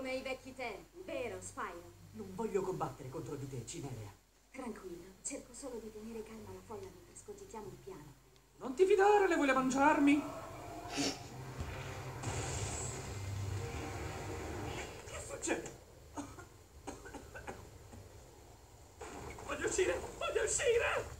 Come ai vecchi tempi, vero, Spyro? Non voglio combattere contro di te, Cinerea. Tranquillo, cerco solo di tenere calma la folla mentre scogitiamo il piano. Non ti fidare, le vuole mangiarmi? Che succede? Voglio uscire! Voglio uscire!